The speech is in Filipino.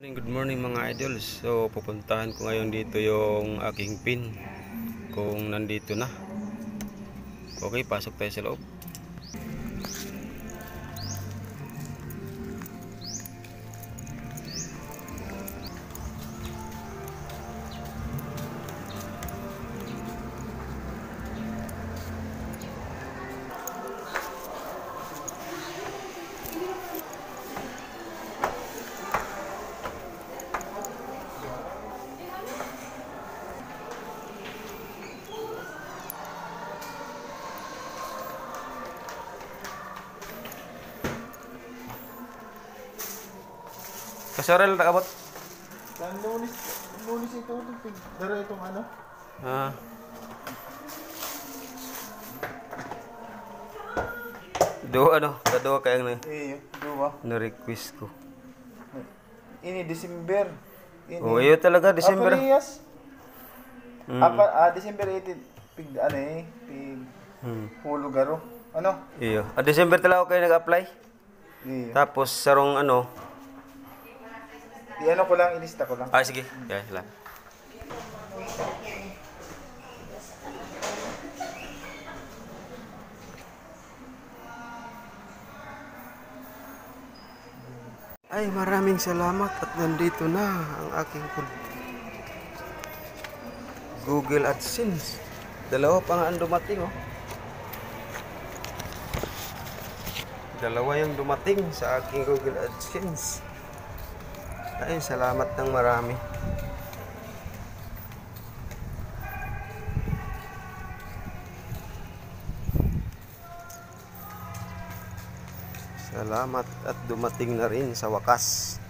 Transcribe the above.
Good morning mga idols. So pupuntahan ko ngayon dito yung aking pin kung nandito na. Okay, pasok tayo sa loob. Kasorel nakabot. Ang lunis, lunis ito, dara itong ano? Ah. Do ano, kado kaya na Eh, dua. na request ko. Ini December. Ini. Oh, iyo talaga December. Aparias. Mm. Apa, ah, December 18. Pig, ano eh, pig, Hmm. hulo garo. Ano? Iyo. Ah, December talaga ako kayo nag-apply. Iya. Tapos sarong ano. Di ano ko lang, ilista ko lang. Ah, sige. Yeah, lang. Ay, maraming salamat at nandito na ang aking Google AdSense. Dalawa pa nga ang dumating, oh. Dalawa yung dumating sa aking Google AdSense. Ay, salamat ng marami. Salamat at dumating na rin sa wakas.